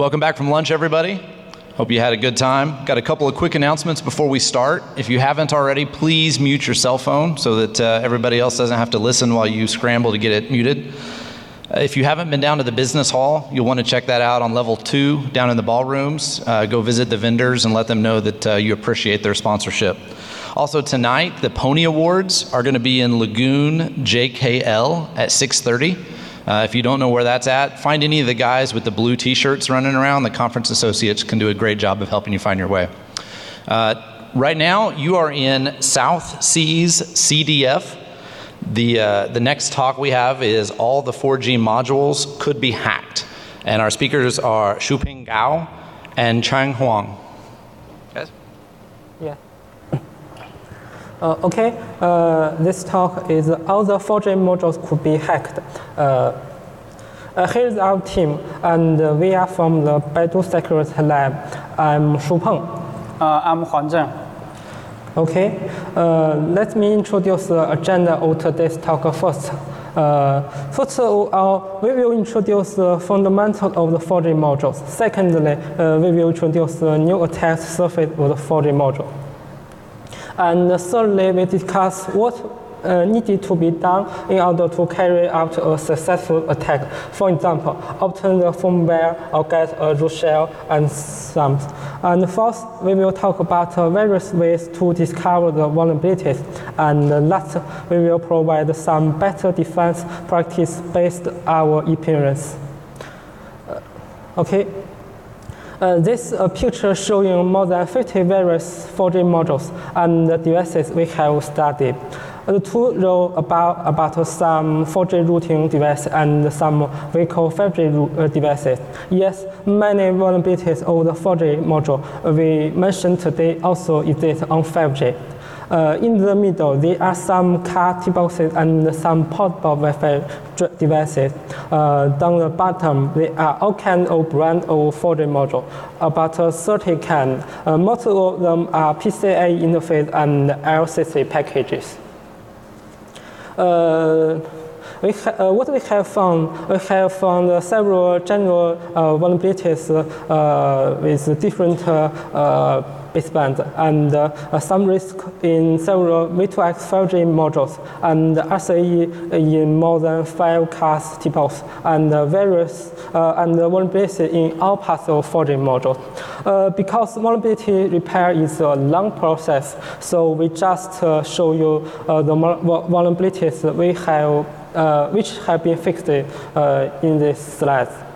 Welcome back from lunch, everybody. Hope you had a good time. Got a couple of quick announcements before we start. If you haven't already, please mute your cell phone so that uh, everybody else doesn't have to listen while you scramble to get it muted. Uh, if you haven't been down to the business hall, you'll want to check that out on level two down in the ballrooms. Uh, go visit the vendors and let them know that uh, you appreciate their sponsorship. Also tonight, the Pony Awards are going to be in Lagoon JKL at 6:30. Uh, if you don't know where that's at, find any of the guys with the blue T-shirts running around. The conference associates can do a great job of helping you find your way. Uh, right now, you are in South Seas CDF. The, uh, the next talk we have is all the 4G modules could be hacked. And our speakers are Shuping Gao and Chang Huang. Guys? Yeah. Uh, okay, uh, this talk is all the 4G modules could be hacked. Uh, uh here's our team, and we are from the Baidu Security Lab. I'm Shu Peng. Uh, I'm Huang Zheng. Okay, uh, let me introduce the agenda of today's talk first. first of all, we will introduce the fundamentals of the 4G modules. Secondly, we will introduce the new attack surface of the 4G module. And thirdly, we discuss what uh, needed to be done in order to carry out a successful attack. For example, obtain the firmware or get a root shell and some. And fourth, we will talk about uh, various ways to discover the vulnerabilities. And last, we will provide some better defense practice based on our experience. Uh, okay. Uh, this uh, picture showing more than 50 various 4G modules and devices we have studied. The two row about, about some 4G routing devices and some vehicle 5G uh, devices. Yes, many vulnerabilities of the 4G module we mentioned today also exist on 5G. Uh, in the middle, there are some car T-boxes and some portable Wi-Fi devices. Uh, down the bottom, there are all kinds of brand of 4G module, about 30 can. Uh, most of them are PCI interface and LCC packages. Uh, we uh, what we have found, we have found several general uh, vulnerabilities uh, with different baseband and uh, some risk in several V2X 5G modules and RCE in more than five cars types and various uh, and vulnerability in all parts of 4G module. Uh, because vulnerability repair is a long process, so we just uh, show you uh, the vulnerabilities we have, uh, which have been fixed in this slide.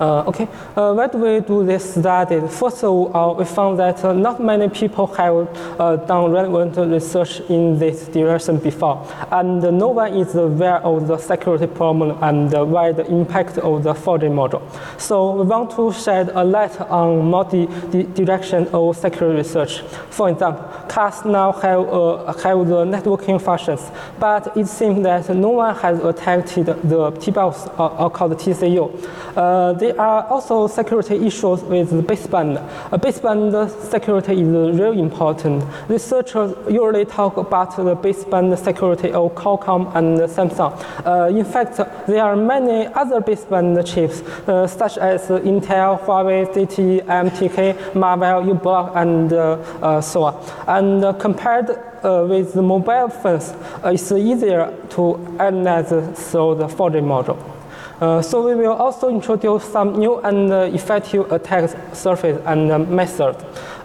Uh, okay, uh, why do we do this study? First of all, we found that uh, not many people have uh, done relevant research in this direction before, and no one is aware of the security problem and the wide impact of the 4G module. So we want to shed a light on multi-direction of security research. For example, cars now have, uh, have the networking functions, but it seems that no one has attacked the T-box or, or called TCU. Uh, there are also security issues with the baseband. Uh, baseband security is really important. Researchers usually talk about the baseband security of Qualcomm and Samsung. Uh, in fact, there are many other baseband chips, uh, such as Intel, Huawei, ZTE, MTK, Marvell, U-Blox, and uh, uh, so on. And compared uh, with mobile phones, uh, it's easier to analyze through the 4G module. Uh, so we will also introduce some new and uh, effective attack surface and uh, method.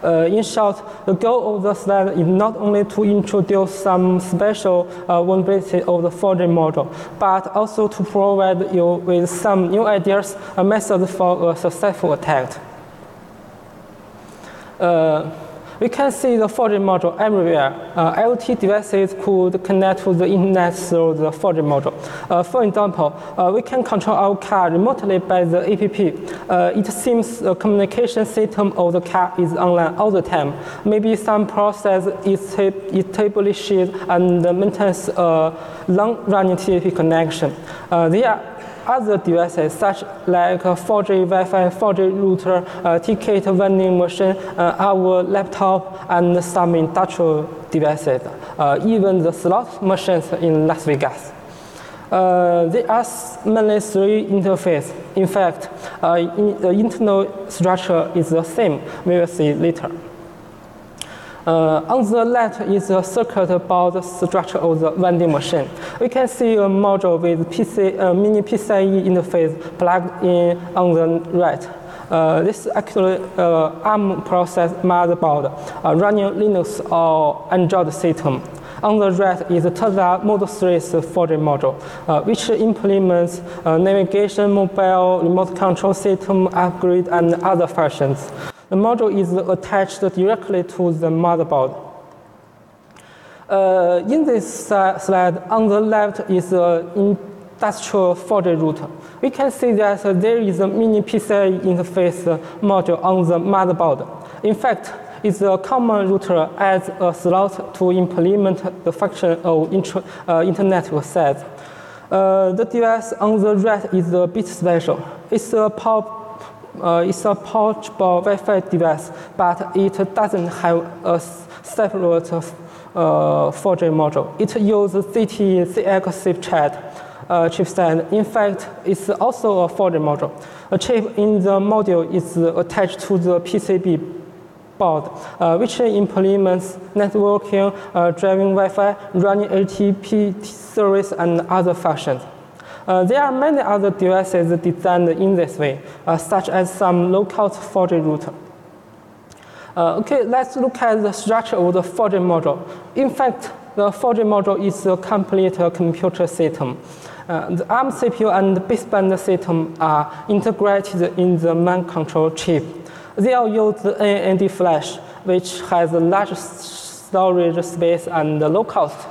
Uh, in short, the goal of the slide is not only to introduce some special uh, vulnerability of the 4G module, but also to provide you with some new ideas and methods for a successful attack. Uh, we can see the 4G module everywhere. Uh, IoT devices could connect to the internet through the 4G module. Uh, for example, uh, we can control our car remotely by the app. Uh, it seems the communication system of the car is online all the time. Maybe some process is established and maintains a long-running TCP connection. Uh, other devices such like 4G Wi-Fi, 4G router, uh, ticket vending machine, uh, our laptop, and some industrial devices, uh, even the slot machines in Las Vegas. Uh, there are mainly three interfaces. In fact, uh, in, the internal structure is the same. We will see later. Uh, on the left is a circuit board structure of the vending machine. We can see a module with PC, uh, mini PCIe interface plugged in on the right. Uh, this is actually uh, ARM process motherboard uh, running Linux or Android system. On the right is Tesla Model 3's 4G module, uh, which implements uh, navigation, mobile, remote control system upgrade, and other functions. The module is attached directly to the motherboard. Uh, in this slide, on the left is an industrial 4G router. We can see that there is a mini PCIe interface module on the motherboard. In fact, it's a common router as a slot to implement the function of uh, internet access. Uh, the device on the right is a bit special. It's a power uh, it's a portable Wi-Fi device, but it doesn't have a separate uh, 4G module. It uses ZTE SIP chat uh, chipset. In fact, it's also a 4G module. A chip in the module is attached to the PCB board, uh, which implements networking, uh, driving Wi-Fi, running HTTP service, and other functions. Uh, there are many other devices designed in this way, uh, such as some low-cost 4G router. Uh, okay, let's look at the structure of the 4G module. In fact, the 4G module is a complete computer system. Uh, the ARM CPU and the baseband system are integrated in the main control chip. They all use the NAND flash, which has a large storage space and low cost.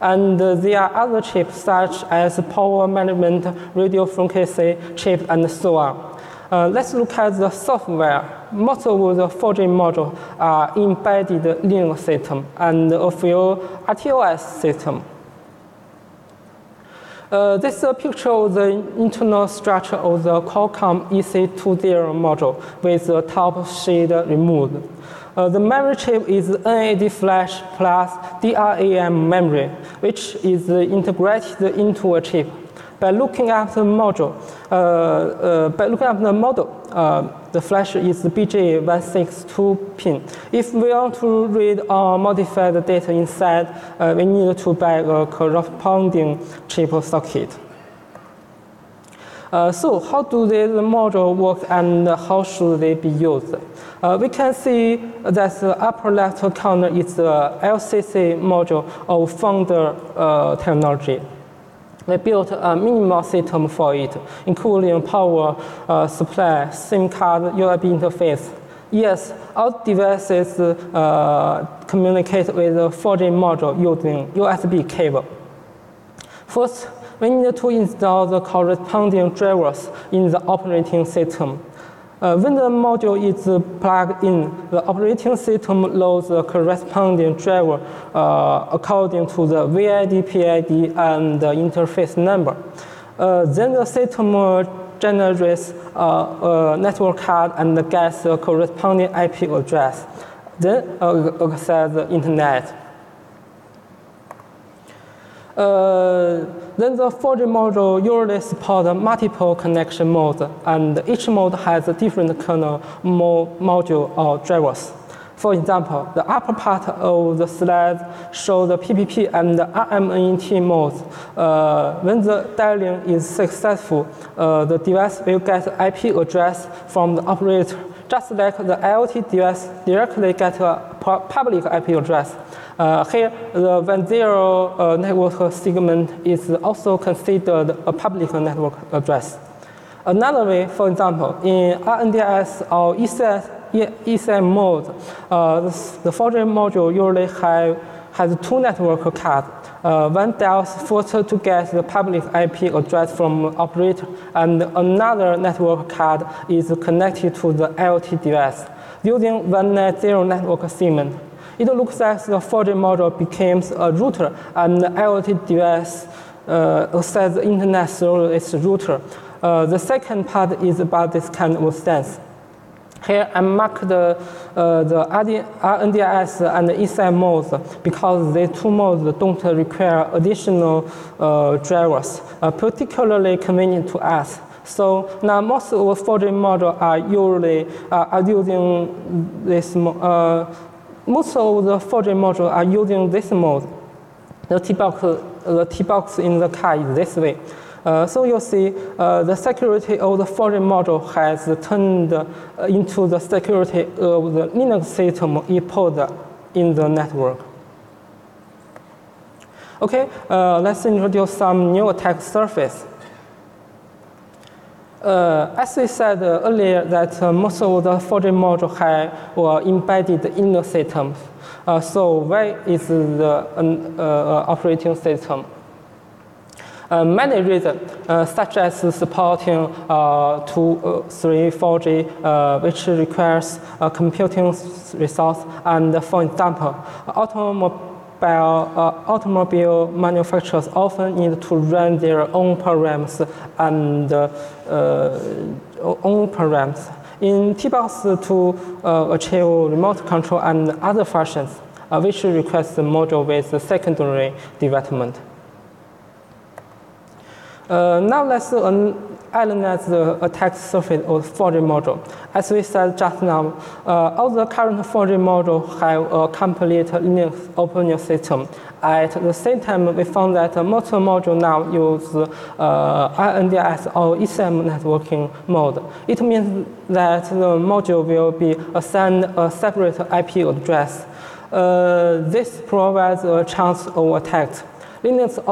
And uh, there are other chips such as power management, radio frequency chip, and so on. Uh, let's look at the software. Most of the 4G modules are embedded Linux system and a few RTOS system. Uh, this is a picture of the internal structure of the Qualcomm E EC20 module with the top shade removed. Uh, the memory chip is NAND flash plus DRAM memory, which is integrated into a chip. By looking at the module, uh, uh, by looking at the model, uh, the flash is BJ162 pin. If we want to read or modify the data inside, we need to buy a corresponding chip socket. Uh, so how do these modules work and how should they be used? Uh, we can see that the upper left corner is the LCC module of Founder uh, technology. We built a minimal system for it, including power uh, supply, SIM card, USB interface. Yes, all devices uh, communicate with the 4G module using USB cable. First, we need to install the corresponding drivers in the operating system. Uh, when the module is plugged in, the operating system loads the corresponding driver uh, according to the VID, PID, and the interface number. Uh, then the system uh, generates uh, a network card and gets the corresponding IP address. Then uh, access the internet. Then the 4G module usually supports multiple connection modes, and each mode has a different kernel mo module or drivers. For example, the upper part of the slide shows the PPP and the RMNT modes. Uh, when the dialing is successful, uh, the device will get IP address from the operator, just like the IoT device directly get a public IP address. Uh, here, the 1.0 uh, network segment is also considered a public network address. Another way, for example, in RNDS or ECS, ECM mode, uh, the, 4G module usually have, has two network cards. Uh, one dials first to get the public IP address from operator, and another network card is connected to the IoT device using 190 network segment. It looks like the 4G module becomes a router and the IoT device uh, access the internet through its router. Uh, the second part is about this kind of sense. Here I mark the, uh, the RNDIS and the ESM modes because these two modes don't require additional uh, drivers, uh, particularly convenient to us. So now most of the 4G modules are usually uh, are using this. Uh, most of the 4G modules are using this mode. The T-box, the T-box in the car is this way. Uh, so you see uh, the security of the 4G module has turned uh, into the security of the Linux system encoded in the network. Okay, uh, let's introduce some new attack surface. Uh, as we said earlier, that most of the 4G modules have, were embedded in the system. so where is the operating system? Uh, many reasons, uh, such as supporting uh, 2, 3, 4G, which requires computing resource, and for example, automobile uh, automobile manufacturers often need to run their own programs and uh, own programs. In T-Box to uh, achieve remote control and other functions, which requires a module with secondary development. Uh, now let's analyze the attack surface of 4G module. As we said just now, uh, all the current 4G modules have a complete Linux operating system. At the same time, we found that most modules now use uh, RNDIS or ESM networking mode. It means that the module will be assigned a separate IP address. Uh, this provides a chance of attack. Linux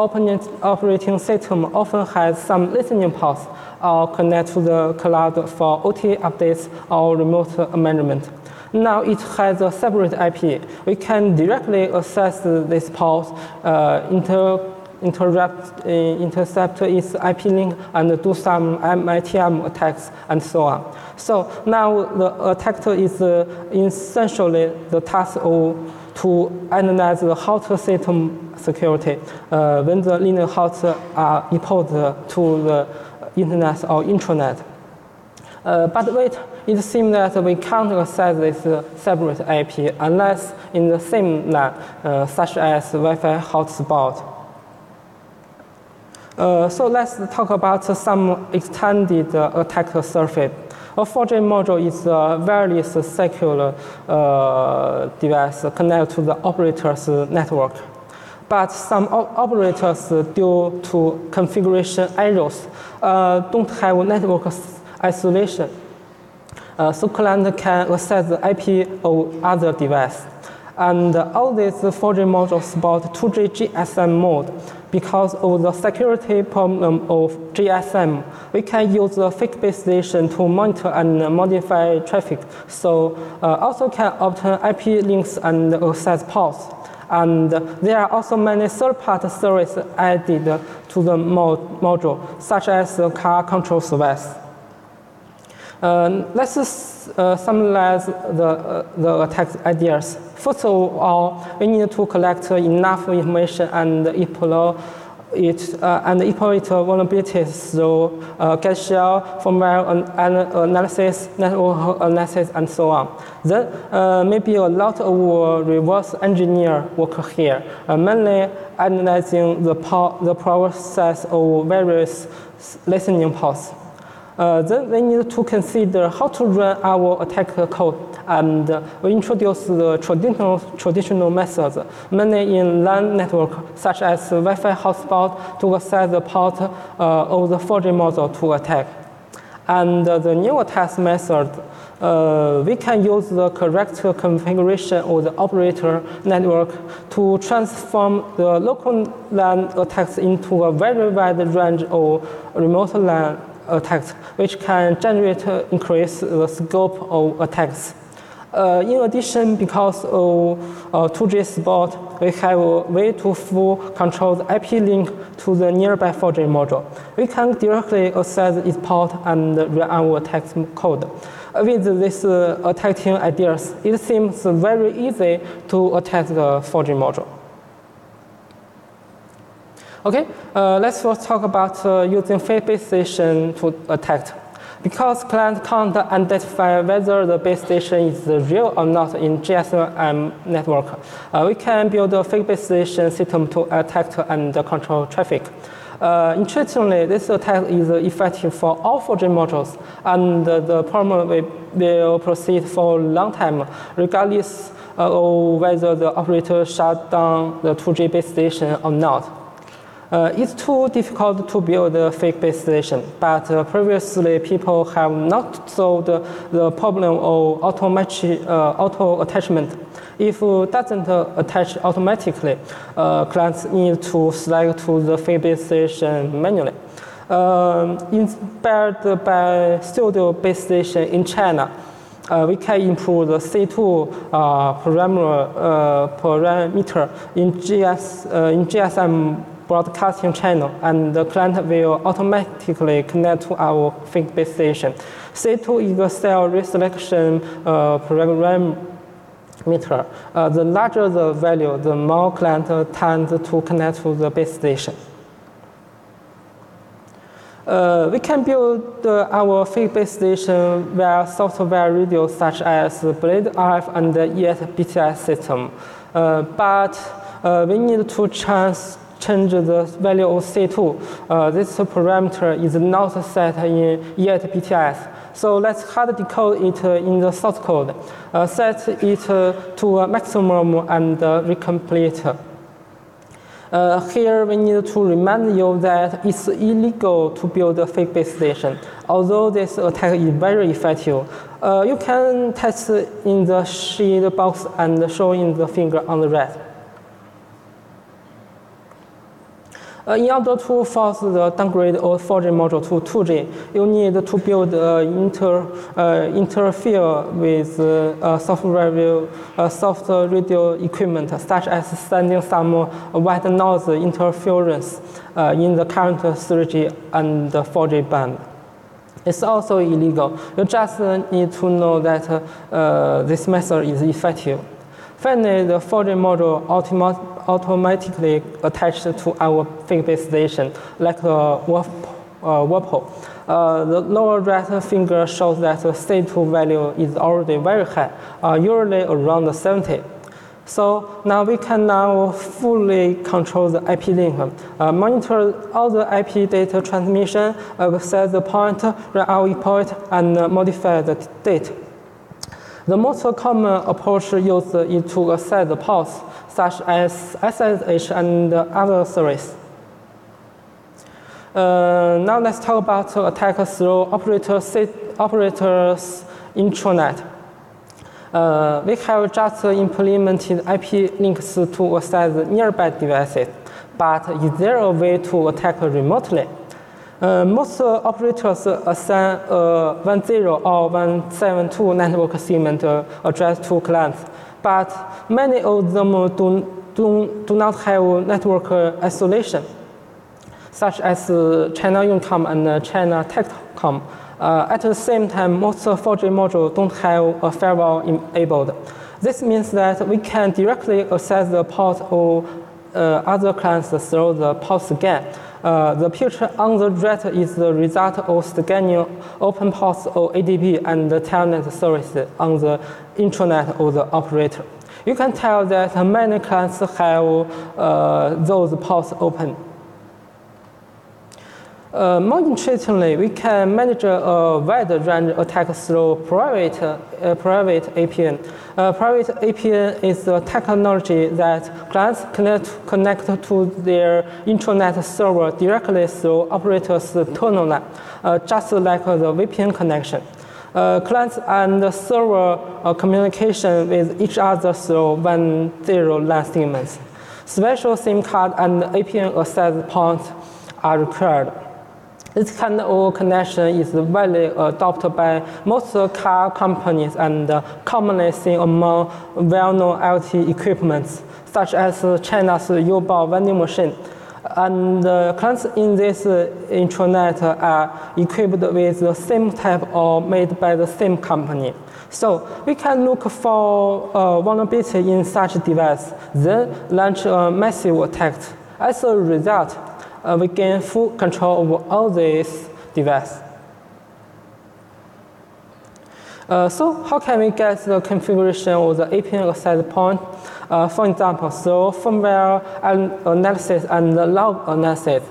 operating system often has some listening ports or connect to the cloud for OTA updates or remote management. Now it has a separate IP. We can directly access this port, uh, inter interrupt, uh, intercept its IP link, and do some MITM attacks and so on. So now the attacker is uh, essentially the task of to analyze the host system security uh, when the Linux hosts are imported to the internet or intranet. Uh, but wait, it seems that we can't access this uh, separate IP unless in the same LAN, uh, such as Wi-Fi hotspot. Uh, so let's talk about some extended attack surface. A 4G module is a wireless secure uh, device connected to the operator's network. But some operators, due to configuration errors, uh, don't have network isolation. Uh, so client can access the IP of other device. And all these 4G modules support 2G GSM mode, because of the security problem of GSM, we can use the fake base station to monitor and modify traffic. So uh, also can obtain IP links and access ports. And there are also many third-party services added to the mod module, such as the car control service. Uh, let's uh, summarize the, uh, the attack ideas. First of all, we need to collect enough information and deploy it uh, and exploit vulnerabilities through uh, shell, firmware analysis, network analysis, and so on. Then uh, maybe a lot of reverse engineer work here, mainly analyzing the, the process of various listening ports. Uh, then we need to consider how to run our attack code, and uh, we introduce the traditional traditional methods, many in LAN network, such as Wi-Fi hotspot to access the port uh, of the 4G module to attack. And uh, the new attack method, uh, we can use the correct configuration of the operator network to transform the local LAN attacks into a very wide range of remote LAN attacks, which can generate uh, increase the scope of attacks. Uh, in addition, because of uh, 2G support, we have a way to full control the IP link to the nearby 4G module. We can directly access its port and run our attack code. With these uh, attacking ideas, it seems very easy to attack the 4G module. Okay, uh, let's first talk about uh, using fake base station to attack. Because client can't identify whether the base station is real or not in GSM network, uh, we can build a fake base station system to detect and control traffic. Uh, interestingly, this attack is effective for all 4G modules, and the problem will, will proceed for a long time, regardless of whether the operator shut down the 2G base station or not. Uh, it's too difficult to build a fake base station, but uh, previously people have not solved the problem of uh, auto attachment. If it doesn't attach automatically, clients need to select to the fake base station manually. Um, inspired by Studio base station in China, uh, we can improve the C2 uh, parameter, uh, parameter in, GS, in GSM broadcasting channel, and the client will automatically connect to our fake base station. C2 is a cell reselection uh, parameter. Uh, the larger the value, the more client tends to connect to the base station. Uh, we can build uh, our fake base station via software radios such as Blade RF and BTS system. Uh, but uh, we need to trans change the value of C2. Uh, this parameter is not set in EIT So let's hard decode it in the source code. Uh, set it to a maximum and uh, recomplete. Uh, here we need to remind you that it's illegal to build a fake base station. Although this attack is very effective, uh, you can test in the sheet box and show in the finger on the right. Uh, in order to force the downgrade of 4G module to 2G, you need to build uh, inter, interfere with software radio, soft radio equipment, such as sending some white noise interference in the current 3G and 4G band. It's also illegal. You just need to know that uh, this method is effective. Finally, the 4G module automatically attached to our base station, like a Whirlpool. Uh, the lower right finger shows that the C2 value is already very high, uh, usually around 70. So now we can now fully control the IP link, uh, monitor all the IP data transmission, uh, set the point, write our point, and uh, modify the date. The most common approach used is to access the ports, such as SSH and other services. Uh, now let's talk about attack through operator operators intranet. Uh, we have just implemented IP links to access nearby devices, but is there a way to attack remotely? Uh, most uh, operators assign a 10 or 172 network segment uh, address to clients, but many of them do, do, do not have network isolation, such as China Unicom and China Telecom. Uh, at the same time, most 4G modules don't have a firewall enabled. This means that we can directly access the port of uh, other clients through the port scan. Uh, the picture on the right is the result of scanning open ports of ADP and the telnet service on the intranet of the operator. You can tell that many clients have uh, those ports open. Uh, more interestingly, we can manage a wide range of attacks through private, uh, private APN. Uh, private APN is a technology that clients connect, connect to their intranet server directly through operators' terminal, uh, just like the VPN connection. Uh, clients and server uh, communication with each other through one zero LAN segments. Special SIM card and APN access points are required. This kind of connection is widely adopted by most car companies and commonly seen among well-known IoT equipments, such as China's Youbao vending machine. And uh, clients in this uh, intranet are equipped with the same type or made by the same company. So we can look for uh, vulnerability in such device, then launch a massive attack. As a result, uh, we gain full control over all these devices. Uh, so how can we get the configuration of the APN access point? Uh, for example, through firmware analysis and log analysis.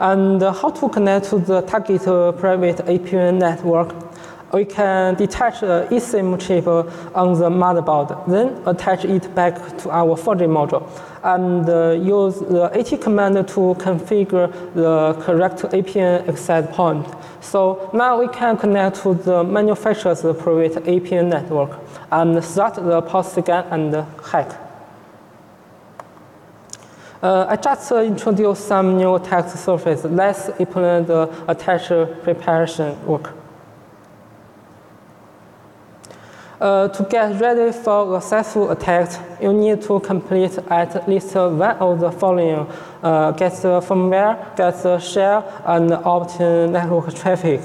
And how to connect to the target private APN network? We can detach the eSIM chip on the motherboard, then attach it back to our 4G module, and uh, use the AT command to configure the correct APN access point. So now we can connect to the manufacturer's private APN network and start the post scan and hack. Uh, I just uh, introduced some new attack surface. Let's implement the attach preparation work. Uh, to get ready for a successful attack, you need to complete at least one of the following. Uh, get the firmware, get the shell, and obtain network traffic.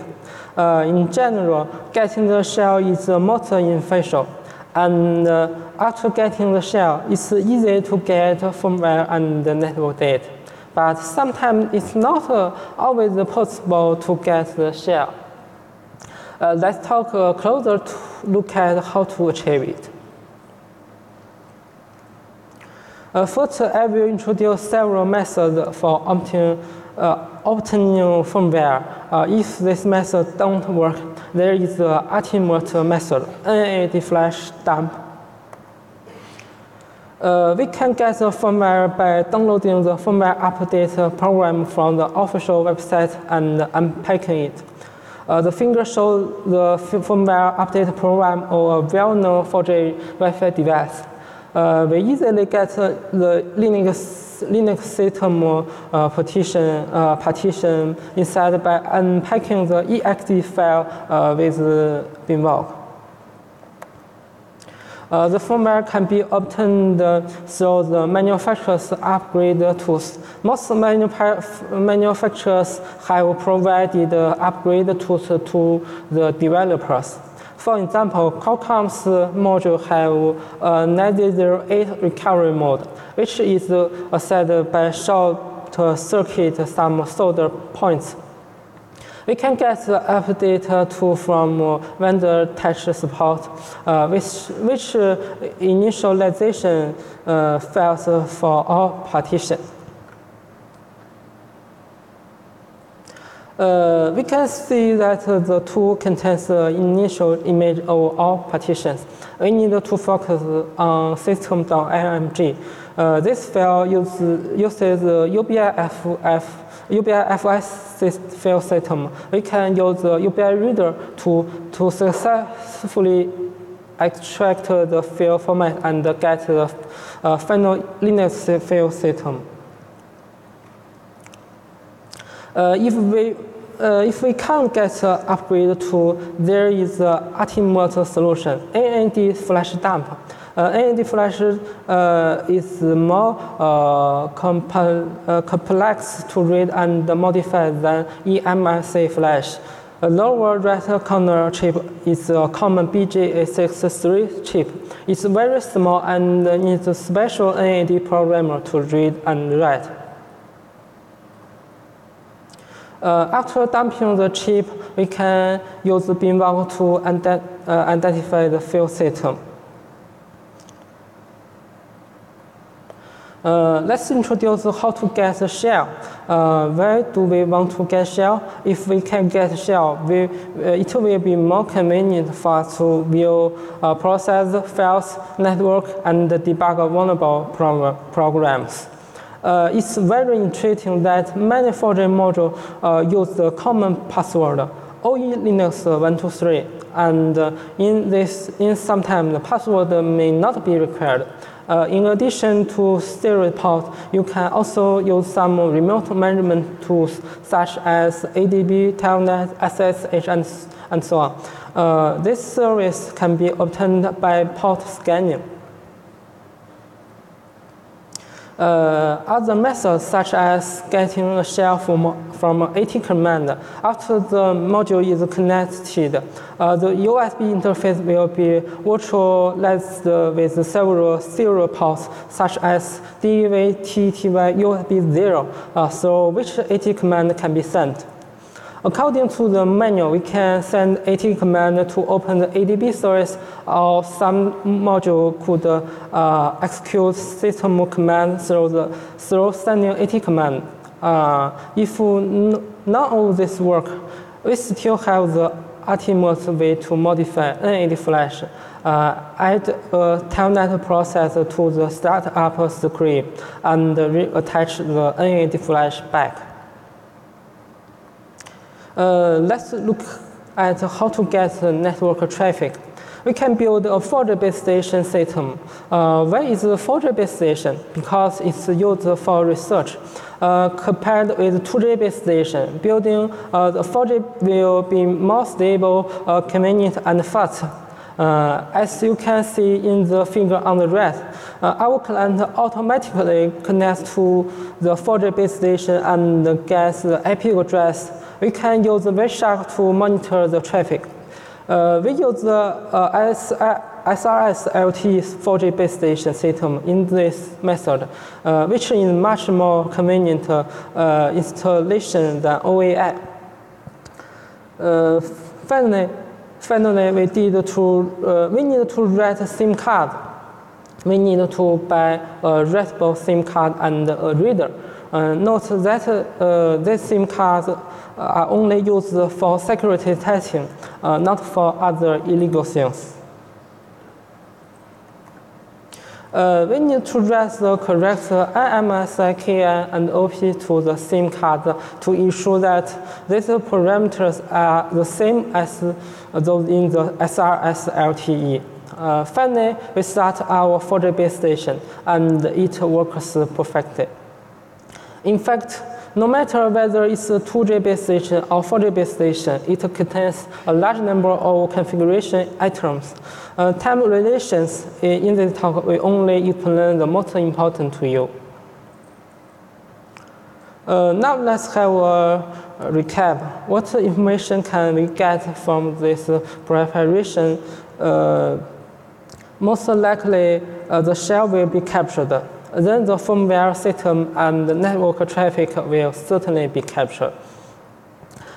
Uh, in general, getting the shell is the most initial. And uh, after getting the shell, it's easy to get firmware and the network data. But sometimes it's not uh, always possible to get the shell. Uh, let's talk uh, closer to look at how to achieve it. Uh, first, I will introduce several methods for obtaining, uh, obtaining firmware. Uh, if this method don't work, there is the ultimate method, NAND flash dump. Uh, we can get the firmware by downloading the firmware update program from the official website and unpacking it. Uh, the finger shows the firmware update program of a well-known 4G Wi-Fi device. Uh, we easily get uh, the Linux, Linux system uh, partition, uh, partition inside by unpacking the exe file uh, with binvoc. Uh, the firmware can be obtained through the manufacturer's upgrade tools. Most manufacturers have provided upgrade tools to the developers. For example, Qualcomm's module have uh, a 908 recovery mode, which is uh, set by short uh, circuit some solder points. We can get the update tool from uh, vendor touch support, uh, which, which uh, initialization files for all partitions. Uh, we can see that uh, the tool contains the initial image of all partitions. We need to focus on system.img. Uh, this file use, uses the UBIFF, UBIFS file system. We can use the UBI reader to, to successfully extract the file format and get the uh, final Linux file system. Uh, if we uh, if we can't get uh, upgrade tool, there is the ultimate solution, NAND flash dump. Uh, NAND flash uh, is more uh, uh, complex to read and modify than eMMC flash. A lower right corner chip is a common BGA63 chip. It's very small and needs a special NAND programmer to read and write. Uh, after dumping the chip, we can use the binvoc to uh, identify the field system. Uh, let's introduce how to get the shell. Uh, where do we want to get shell? If we can get shell, we, uh, it will be more convenient for us to view uh, process files, network, and debug vulnerable programs. Uh, it's very interesting that many 4G modules uh, use the common password, OE Linux 123, and uh, in this, in sometimes the password may not be required. Uh, in addition to stereo port, you can also use some remote management tools such as ADB, Telnet, SSH, and, and so on. Uh, this service can be obtained by port scanning. Uh, other methods such as getting a shell from, from AT command. After the module is connected, uh, the USB interface will be virtualized with several serial ports such as DV, TTY, USB 0, uh, so which AT command can be sent. According to the manual, we can send AT command to open the ADB service, or some module could uh, execute system command through, the, through sending AT command. Uh, if none of this work, we still have the ultimate way to modify NAD flash. Uh, add a telnet process to the startup script and reattach the NAD flash back. Uh, let's look at how to get network traffic. We can build a 4G base station system. Uh, why is the 4G base station? Because it's used for research. Uh, compared with 2G base station, building uh, the 4G will be more stable, uh, convenient, and fast. Uh, as you can see in the figure on the right, uh, our client automatically connects to the 4G base station and gets the IP address we can use Wireshark to monitor the traffic. Uh, we use the uh, SRS LTE 4G base station system in this method, uh, which is much more convenient uh, installation than OAI. Uh, finally, finally, we did to uh, we need to write a SIM card. We need to buy a writable SIM card and a reader. Note that these SIM cards are only used for security testing, uh, not for other illegal things. Uh, we need to write the correct IMSI, KN, and OP to the SIM card to ensure that these parameters are the same as those in the SRS LTE. Uh, finally, we start our 4G base station, and it works perfectly. In fact, no matter whether it's a 2G base station or 4G base station, it contains a large number of configuration items. Uh, time relations in this talk will only explain the most important to you. Uh, now let's have a recap. What information can we get from this preparation? Uh, most likely, uh, the shell will be captured then the firmware system and the network traffic will certainly be captured.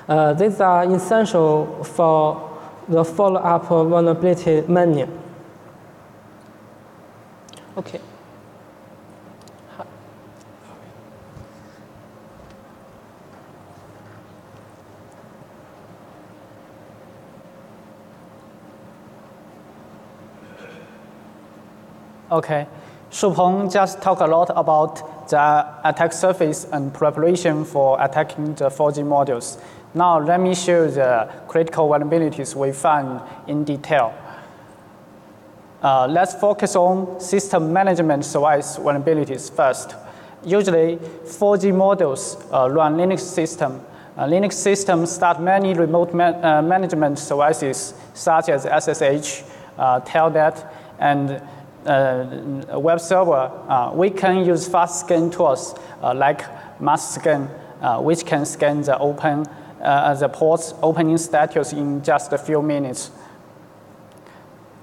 Uh, these are essential for the follow-up vulnerability menu. Okay. Okay. Shupeng just talked a lot about the attack surface and preparation for attacking the 4G modules. Now let me show the critical vulnerabilities we found in detail. Uh, let's focus on system management service vulnerabilities first. Usually, 4G modules uh, run Linux system. Uh, Linux systems start many remote ma uh, management services such as SSH, uh, Telnet, and web server, uh, we can use fast scan tools uh, like MassScan, which can scan the open the port's opening status in just a few minutes.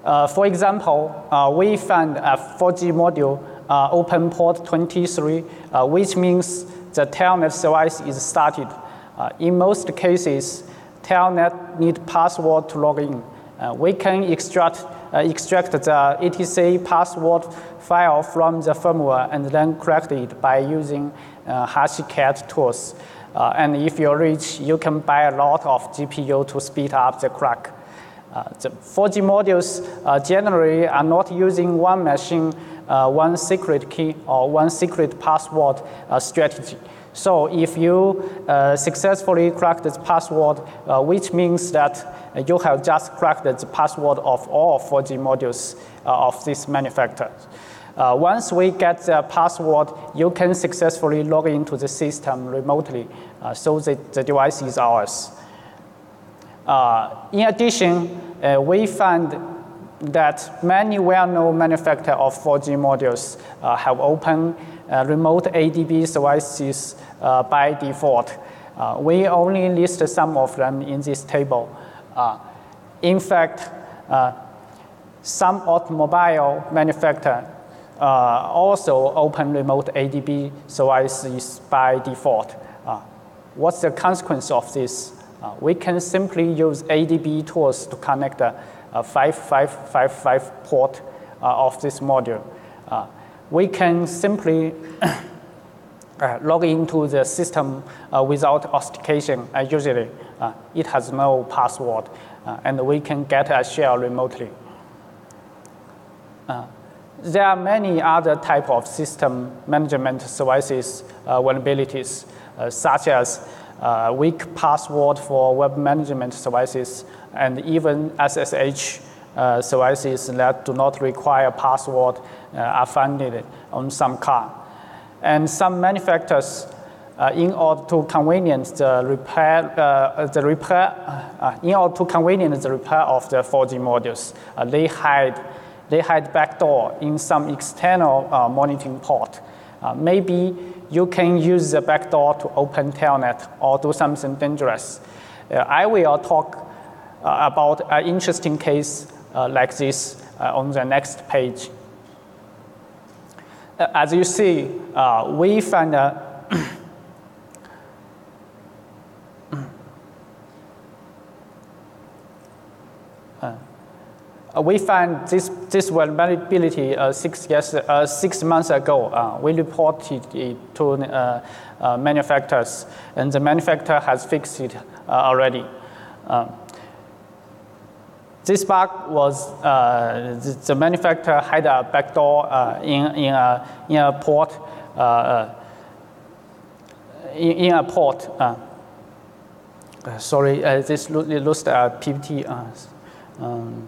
for example, we found a 4G module open port 23, which means the telnet service is started. in most cases, telnet need password to log in. Uh, we can extract uh, extract the etc password file from the firmware and then crack it by using uh, HashiCat tools. Uh, and if you're rich, you can buy a lot of GPU to speed up the crack. Uh, the 4G modules uh, generally are not using one machine, uh, one secret key or one secret password strategy. So if you successfully crack this password, which means that you have just cracked the password of all 4G modules uh, of this manufacturer. Uh, once we get the password, you can successfully log into the system remotely, uh, so that the device is ours. Uh, in addition, uh, we found that many well-known manufacturers of 4G modules uh, have open remote ADB devices by default. we only list some of them in this table. Uh, in fact, uh, some automobile manufacturers uh, also open remote ADB services by default. what's the consequence of this? We can simply use ADB tools to connect the uh, 5555 port of this module. We can simply log into the system without authentication. Usually, it has no password, uh, and we can get a shell remotely. Uh, there are many other type of system management services uh, vulnerabilities, uh, such as uh, weak password for web management services and even SSH uh, services that do not require password uh, are found on some car. And some manufacturers, uh, in order to convenience the repair, uh, the repair, uh, in order to convenience the repair of the 4G modules, uh, they hide, they hide backdoor in some external uh, monitoring port. Uh, maybe you can use the backdoor to open telnet or do something dangerous. I will talk about an interesting case like this on the next page. As you see, we find a Uh, we found this, this vulnerability uh, six, years, uh, six months ago. Uh, we reported it to uh, uh, manufacturers, and the manufacturer has fixed it uh, already. Uh, this bug was the, the, manufacturer had a backdoor in, in, a, in a port. In, in, a port. sorry, this lost a PPT. Um,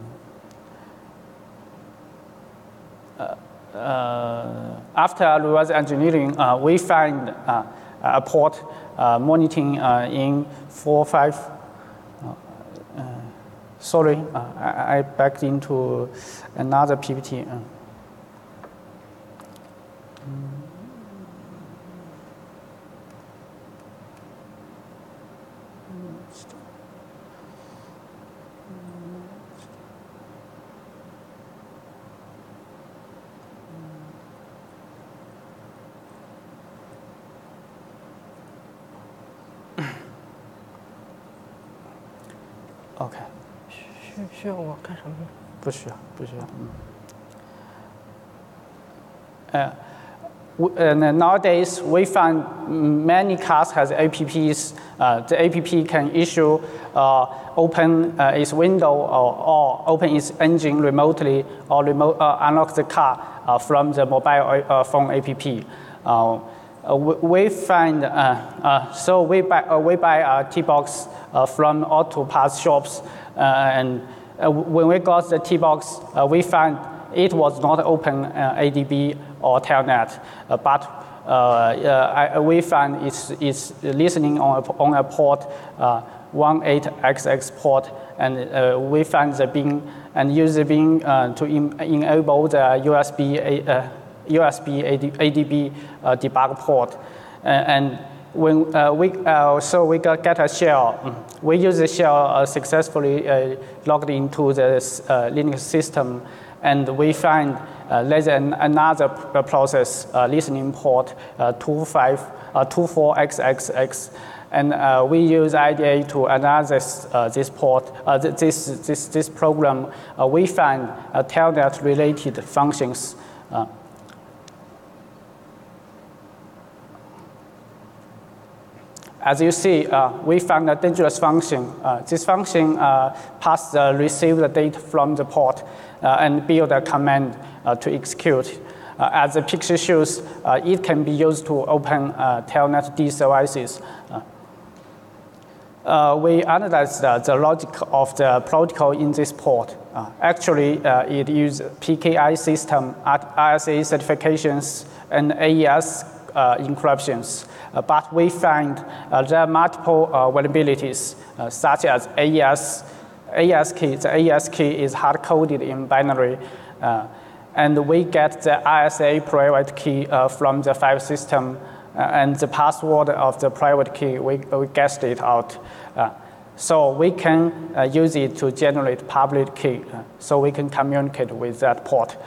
uh, after reverse engineering, uh, we find uh, a port monitoring in 4.5. sorry, I, I, backed into another PPT. 我干什么？不需要，不需要。嗯。Uh, and nowadays, we find many cars has apps. Uh, the app can issue, uh, open uh, its window or, or, open its engine remotely or remote, uh, unlock the car uh, from the mobile phone app. Uh, we find, uh, uh, so we buy, we buy a T-Box from auto parts shops, and uh, when we got the T-Box, uh, we found it was not open uh, ADB or Telnet, but uh, uh, we find it's, it's listening on a, on a port, uh, 18XX port, and we find the bin and use the bin to enable the USB USB ADB uh, debug port. and when uh, we, uh, so we got, get a shell. We use the shell successfully logged into the Linux system and we find uh, there's an, another process, uh, listening port uh, 25, uh, 24XXX, and uh, we use IDA to analyze uh, this port, this, this, this program. we find telnet related functions. As you see, uh, we found a dangerous function. Uh, this function uh, passes the received data from the port uh, and build a command uh, to execute. Uh, as the picture shows, it can be used to open Telnet D devices. we analyzed the logic of the protocol in this port. actually, it uses PKI system, RSA certifications, and AES encryptions. Uh, but we find uh, there are multiple uh, vulnerabilities, such as AES, AES key. The AES key is hard-coded in binary. and we get the RSA private key from the file system and the password of the private key, we, we guessed it out. Uh, so we can uh, use it to generate public key, uh, so we can communicate with that port.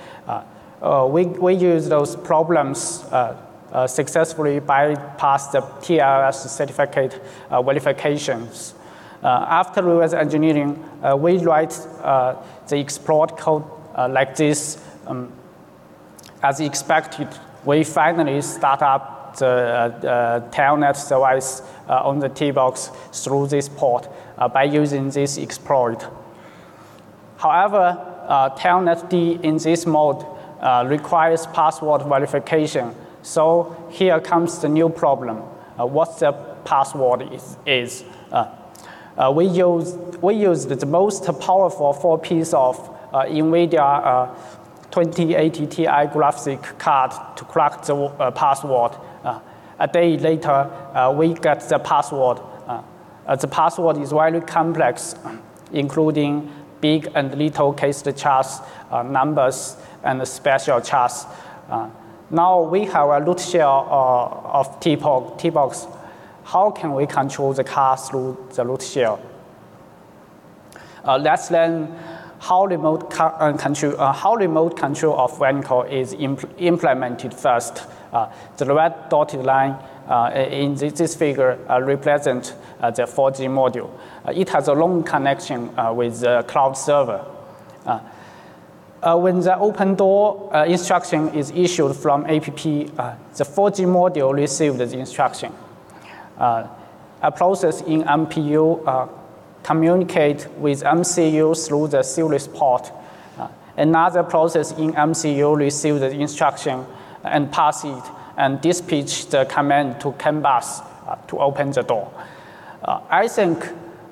we, we use those problems uh, successfully bypass the TLS certificate uh, verifications. Uh, after reverse engineering, uh, we write uh, the exploit code like this. Um, as expected, we finally start up the telnet service on the T-box through this port by using this exploit. However, telnet D in this mode requires password verification. So here comes the new problem. what the password is. is. Uh, we, use, we used the most powerful four piece of uh, NVIDIA uh, 2080 Ti graphic card to crack the uh, password. Uh, a day later, uh, we get the password. the password is very complex, including big and little case chars, numbers, and special chars. Now we have a root shell of T-box how can we control the car through the root shell? Uh, let's learn how remote, uh, control, uh, how remote control of vehicle is impl implemented first. Uh, the red dotted line uh, in this, this figure uh, represents the 4G module. it has a long connection with the cloud server. When the open door instruction is issued from APP, the 4G module receives the instruction. Uh, a process in MPU uh, communicate with MCU through the series port. Uh, another process in MCU receives the instruction and pass it and dispatch the command to CAN bus uh, to open the door. Uh, I think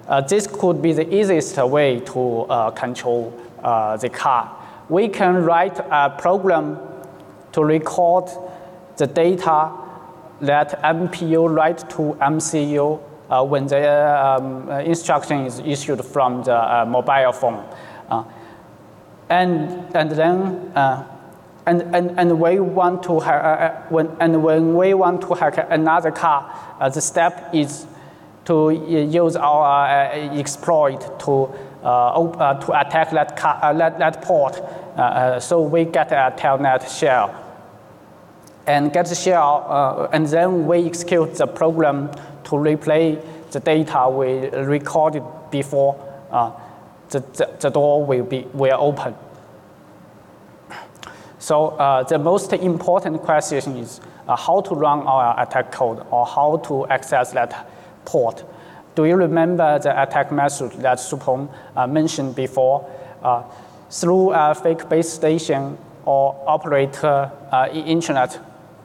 uh, this could be the easiest way to control the car. We can write a program to record the data that MPU write to MCU uh, when the um, uh, instruction is issued from the uh, mobile phone. Uh, and, and then uh, and, and, and we want to have, uh, when, and when we want to hack another car, the step is to use our exploit to, to attack that, car, that, that port. so we get a telnet shell and get the shell, uh, and then we execute the program to replay the data we recorded before uh, the, the, the, door will, be, will open. So uh, the most important question is uh, how to run our attack code or how to access that port. Do you remember the attack method that Supong uh, mentioned before? Uh, through a fake base station or operator internet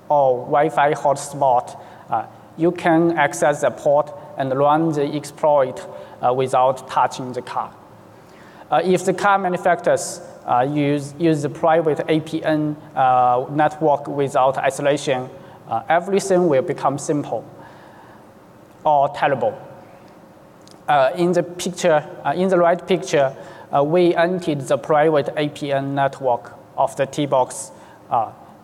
or Wi-Fi hotspot, uh, you can access the port and run the exploit uh, without touching the car. Uh, if the car manufacturers uh, use, use the private APN uh, network without isolation, uh, everything will become simple or terrible. In the picture, in the right picture, we entered the private APN network of the T-box.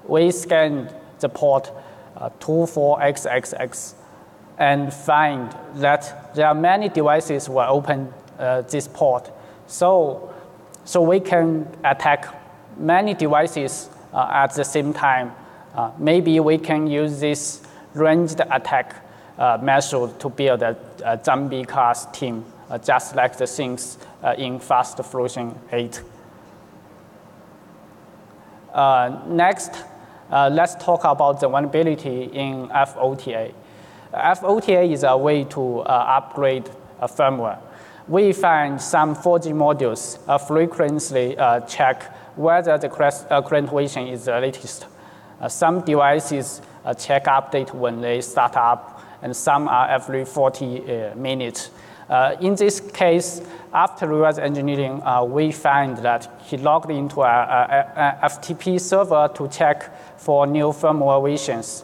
we scanned the port uh, 24xxx and find that there are many devices will open uh, this port. So, so we can attack many devices uh, at the same time. Uh, maybe we can use this ranged attack uh, method to build a, a zombie class team, uh, just like the things in Fast Fusion 8. next, uh, let's talk about the vulnerability in FOTA. FOTA is a way to uh, upgrade a firmware. We find some 4G modules uh, frequently uh, check whether the uh, current version is the latest. Uh, some devices check update when they start up, and some are every 40 minutes. Uh, in this case, after reverse engineering, uh, we find that he logged into a, a, a, FTP server to check for new firmware versions.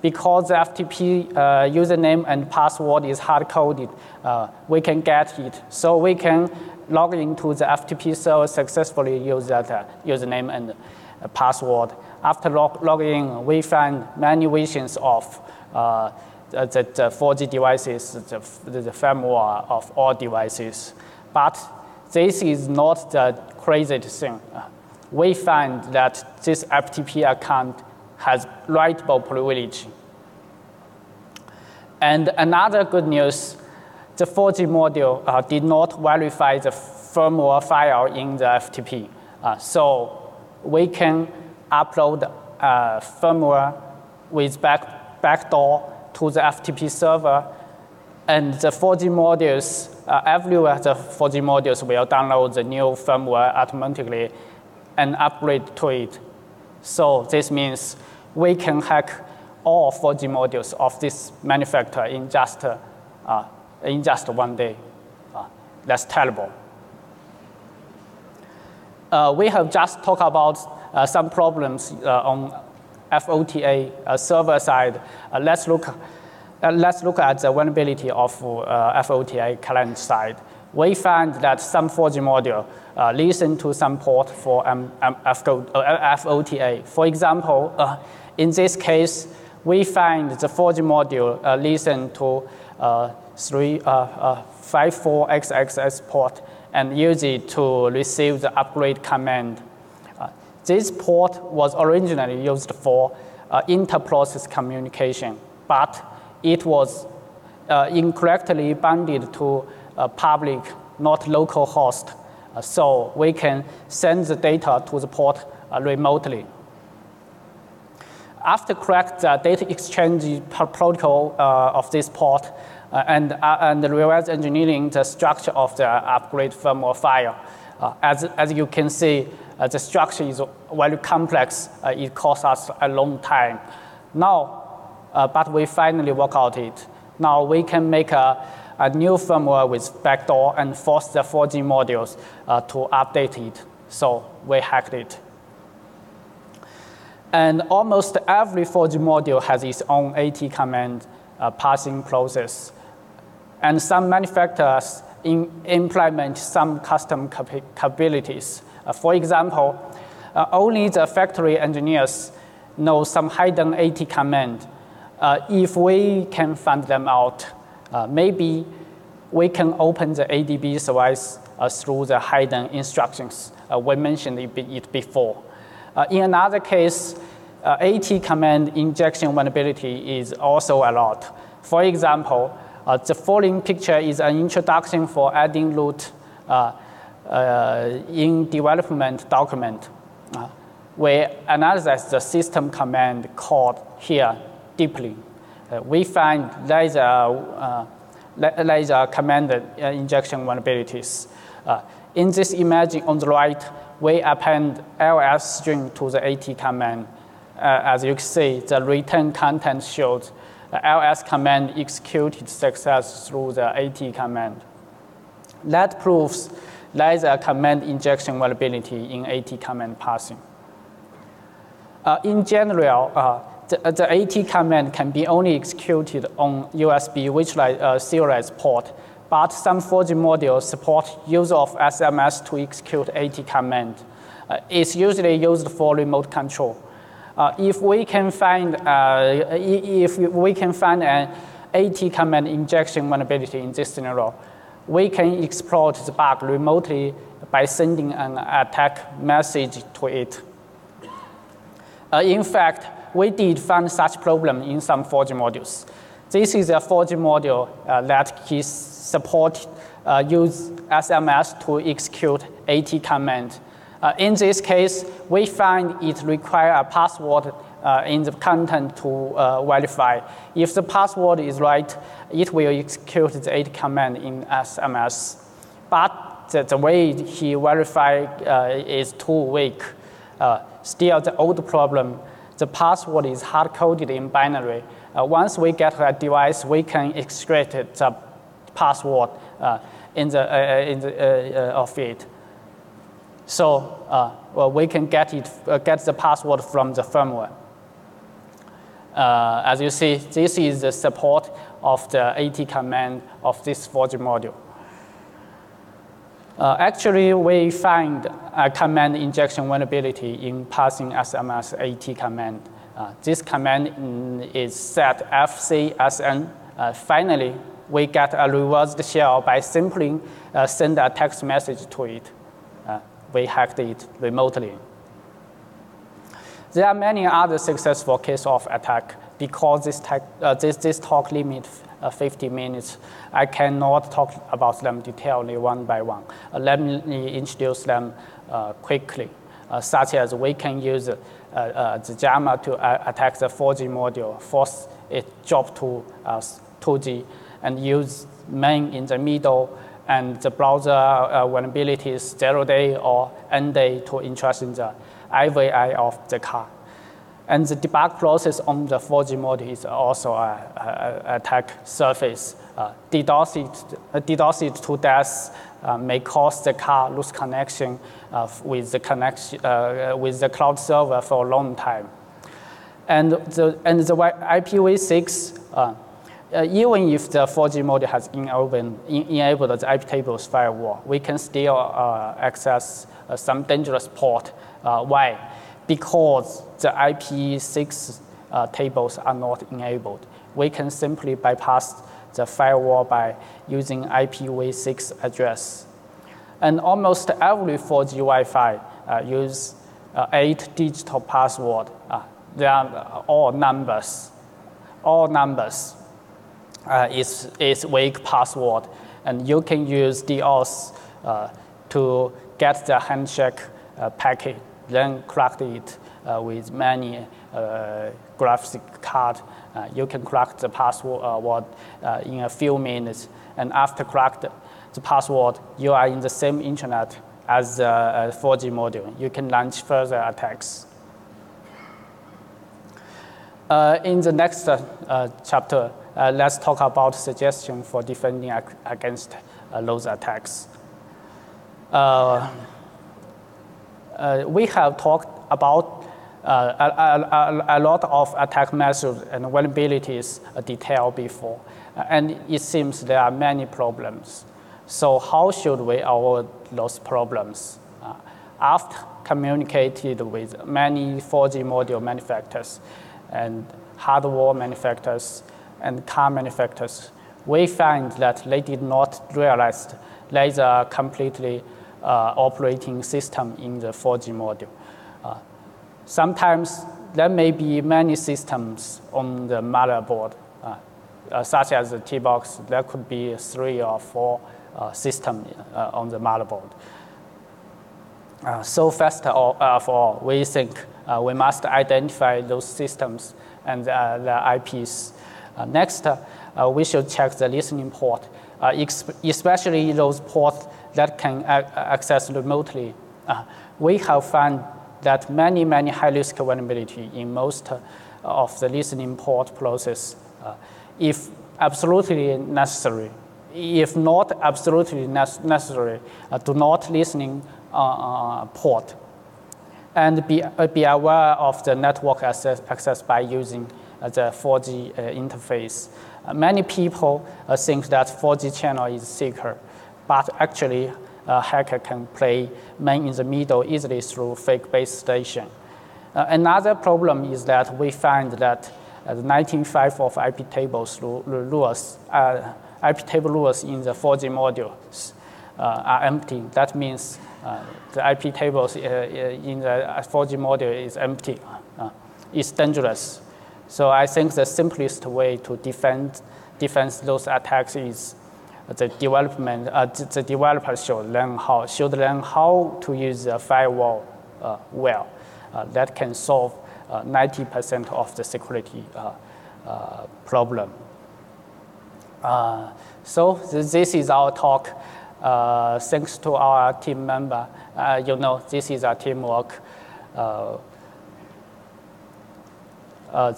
Because the FTP uh, username and password is hard-coded, uh, we can get it. So we can log into the FTP server successfully use that uh, username and password. After log logging, we find many versions of uh, the 4G devices, the, the firmware of all devices. But this is not the crazy thing. We find that this FTP account has writable privilege. And another good news, the 4G module uh, did not verify the firmware file in the FTP. Uh, so we can upload uh, firmware with back, backdoor to the FTP server, and the 4G modules, uh, everywhere the 4G modules will download the new firmware automatically and upgrade to it. So this means we can hack all 4G modules of this manufacturer in just, uh, in just one day. Uh, that's terrible. Uh, we have just talked about uh, some problems uh, on FOTA uh, server side. let's, look, let's look at the vulnerability of FOTA client side. We find that some 4G module listen to some port for um, um, FOTA. For example, in this case, we find the 4G module uh, listen to uh, three, uh, uh, 54XXS port and use it to receive the upgrade command. Uh, this port was originally used for uh, inter-process communication, but it was uh, incorrectly bounded to a public, not local host. Uh, so we can send the data to the port uh, remotely. After correct the data exchange protocol uh, of this port, uh, and, uh, and reverse engineering the structure of the upgrade firmware file. Uh, as, as you can see, uh, the structure is very complex. Uh, it costs us a long time. Now, uh, but we finally work out it. Now we can make a, a new firmware with backdoor and force the 4G modules to update it. So we hacked it. And almost every 4G module has its own AT command uh, passing process and some manufacturers implement some custom capabilities. Uh, for example, uh, only the factory engineers know some hidden AT command. Uh, if we can find them out, uh, maybe we can open the ADB service uh, through the hidden instructions. Uh, we mentioned it before. in another case, AT command injection vulnerability is also a lot. For example, uh, the following picture is an introduction for adding root uh, uh, in development document. Uh, we analyze the system command called here deeply. Uh, we find there is a, uh, there is a command injection vulnerabilities. in this image on the right, we append ls string to the AT command. as you can see, the return content shows ls command executed success through the AT command. That proves there is a command injection vulnerability in AT command passing. Uh, in general, uh, the, the, AT command can be only executed on USB which like uh, serialized port, but some 4G modules support use of SMS to execute AT command. Uh, it's usually used for remote control. Uh, if we can find uh, if we can find an AT command injection vulnerability in this scenario, we can exploit the bug remotely by sending an attack message to it. Uh, in fact, we did find such problem in some 4G modules. This is a 4G module uh, that support uh, use SMS to execute AT command uh, in this case, we find it require a password uh, in the content to uh, verify. If the password is right, it will execute the AT command in SMS. But the, the way he verified uh, is too weak. Uh, still, the old problem, the password is hard-coded in binary. Uh, once we get a device, we can extract the password in the, in the, of it. So uh, well, we can get, it, uh, get the password from the firmware. Uh, as you see, this is the support of the AT command of this 4G module. Uh, actually, we find a command injection vulnerability in passing SMS AT command. Uh, this command mm, is set fcsn. Uh, finally, we get a reversed shell by simply uh, send a text message to it we hacked it remotely. There are many other successful cases of attack because this, tech, uh, this, this talk limit uh, 50 minutes. I cannot talk about them detailedly one by one. Uh, let me introduce them uh, quickly, uh, such as we can use uh, the JAMA to attack the 4G module, force it drop to 2G, and use main in the middle and the browser vulnerabilities zero day or n day to intrude in the IVI of the car. And the debug process on the 4G mode is also an attack surface. Uh, DDoS, it, uh, DDoS it to death uh, may cause the car lose connection uh, with, the connection uh, with the cloud server for a long time. And the, and the IPv6, uh, even if the 4G mode has enabled, enabled the IP tables firewall, we can still access some dangerous port. Why? because the IP6 uh, tables are not enabled. We can simply bypass the firewall by using IPv6 address. And almost every 4G Wi-Fi uh, use uh, eight digital password. Uh, they are all numbers. All numbers uh, is, is weak password. And you can use DOS uh, to get the handshake packet then crack it uh, with many uh, graphic card. Uh, you can crack the password in a few minutes. And after cracked the password, you are in the same internet as the 4G module. You can launch further attacks. Uh, in the next uh, chapter, uh, let's talk about suggestion for defending ag against those attacks we have talked about uh, a, a, a, lot of attack methods and vulnerabilities uh, detailed before, uh, and it seems there are many problems. So how should we avoid those problems? Uh, after communicated with many 4G module manufacturers and hardware manufacturers and car manufacturers, we find that they did not realize they are completely uh, operating system in the 4G module. Uh, sometimes there may be many systems on the motherboard, uh, such as the T-Box. There could be three or four systems on the motherboard. Uh, so first of all, we think uh, we must identify those systems and uh, the IPs. next, we should check the listening port, especially those ports that can access remotely. Uh, we have found that many, many high-risk vulnerability in most of the listening port process, uh, if absolutely necessary. If not absolutely necessary, uh, do not listening uh, uh, port. And be, uh, be aware of the network access, access by using the 4G interface. many people think that 4G channel is secure but actually a hacker can play man in the middle easily through fake base station. Uh, another problem is that we find that uh, the 19.5 of IP tables rules, uh, IP table rules in the 4G modules uh, are empty. That means uh, the IP tables in the 4G module is empty. it's dangerous. So I think the simplest way to defend, defend those attacks is the development, uh, the developers should learn how, should learn how to use the firewall uh, well. Uh, that can solve 90% uh, of the security uh, uh, problem. so th this is our talk. thanks to our team member, you know, this is our teamwork.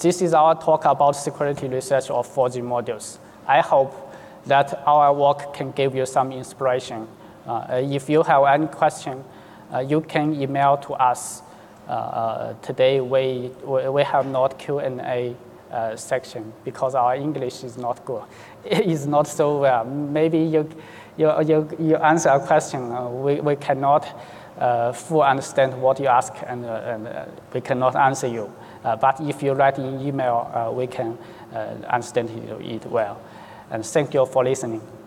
this is our talk about security research of 4G modules. I hope that our work can give you some inspiration. Uh, if you have any question, uh, you can email to us. Uh, today we, we have not Q&A uh, section because our English is not good. It is not so well. Maybe you, you, you, you answer a question, uh, we, we cannot uh, full understand what you ask and, and we cannot answer you. but if you write in email, we can understand it well and thank you for listening.